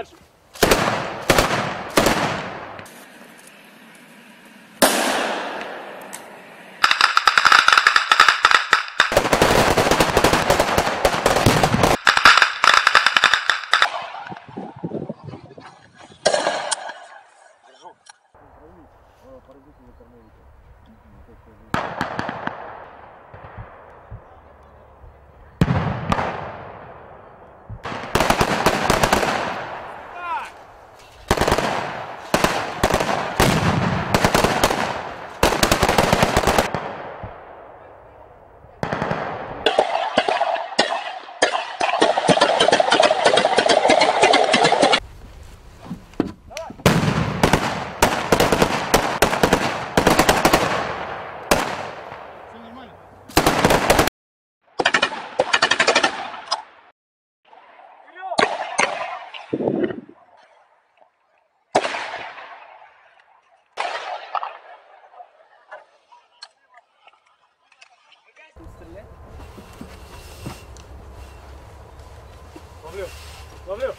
Дальше. Держу. Поразительно кормовика. Valeu. Valeu.